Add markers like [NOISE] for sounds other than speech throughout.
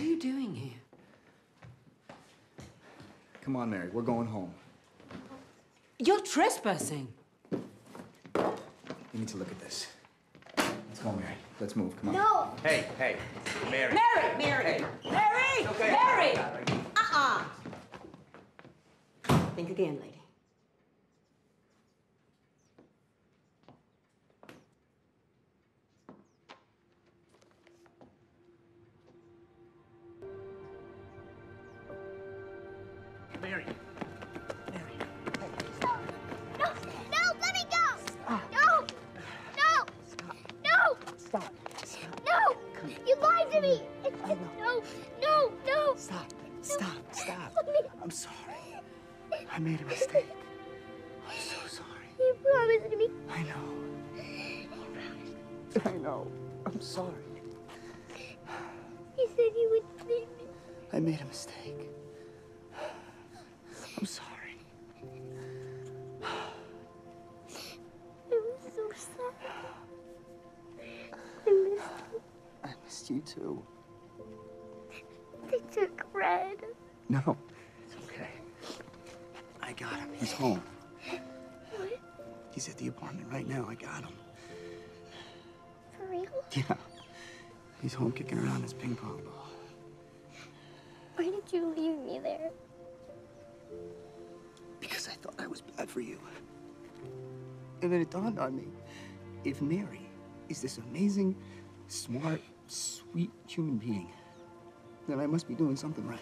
What are you doing here? Come on, Mary, we're going home. You're trespassing. You need to look at this. Let's go, Mary. Let's move. Come on. No! Hey, hey, Mary. Mary! Mary! Mary! Okay. Mary! Uh-uh. Think again, lady. Mary. No, no, let me go! No! No! Stop. No! Stop. No! You lied to me! It's, it's, no, no, no! Stop. Stop. Stop. I'm sorry. I made a mistake. I'm so sorry. You promised me. I know. You promised. I know. I'm sorry. You said you would leave me. I made a mistake. I'm sorry. [SIGHS] I was so sad. I missed you. I missed you too. They took Fred. No. It's okay. I got him. He's home. What? He's at the apartment right now. I got him. For real? Yeah. He's home kicking around his ping pong ball. Why did you leave me there? Because I thought I was bad for you. And then it dawned on me if Mary is this amazing, smart, sweet human being, then I must be doing something right.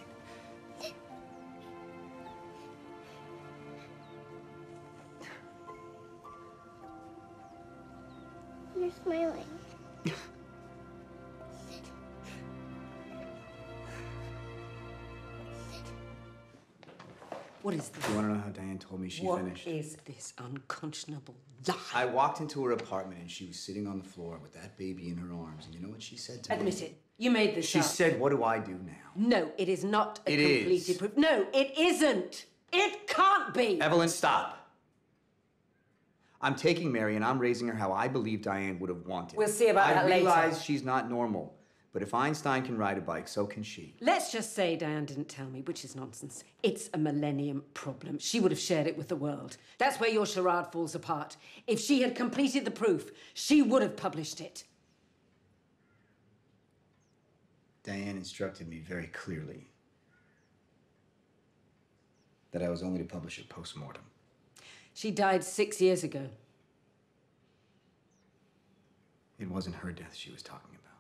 You're smiling. [LAUGHS] What is this? You want to know how Diane told me she What finished? is this unconscionable lie? I walked into her apartment and she was sitting on the floor with that baby in her arms. And you know what she said to me? Admit it. You made this She up. said, What do I do now? No, it is not a It completed is. proof. No, it isn't. It can't be. Evelyn, stop. I'm taking Mary and I'm raising her how I believe Diane would have wanted. We'll see about I that later. I realize she's not normal, but if Einstein can ride a bike, so can she. Let's just say Diane didn't tell me, which is nonsense. It's a millennium problem. She would have shared it with the world. That's where your charade falls apart. If she had completed the proof, she would have published it. Diane instructed me very clearly that I was only to publish it post mortem. She died six years ago. It wasn't her death she was talking about.